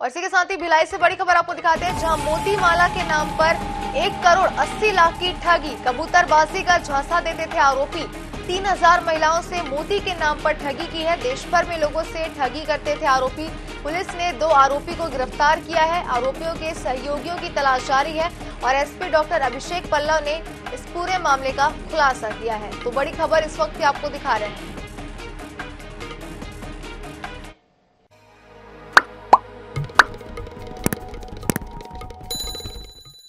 और इसी के साथ ही भिलाई से बड़ी खबर आपको दिखाते हैं, जहाँ मोती माला के नाम पर एक करोड़ अस्सी लाख की ठगी, कबूतरबाजी का झांसा देते थे आरोपी। तीन हज़ार महिलाओं से मोती के नाम पर ठगी की है, देश भर में लोगों से ठगी करते थे आरोपी। पुलिस ने दो आरोपी को गिरफ़्तार किया है, आरोपियों के सहयोगियों की तलाश जारी है और एसपी डॉक्टर अभिषेक पल्लव ने इस पूरे मामले का खुलासा किया है। तो बड़ी खबर इस वक्त आपको दिखा रहे हैं।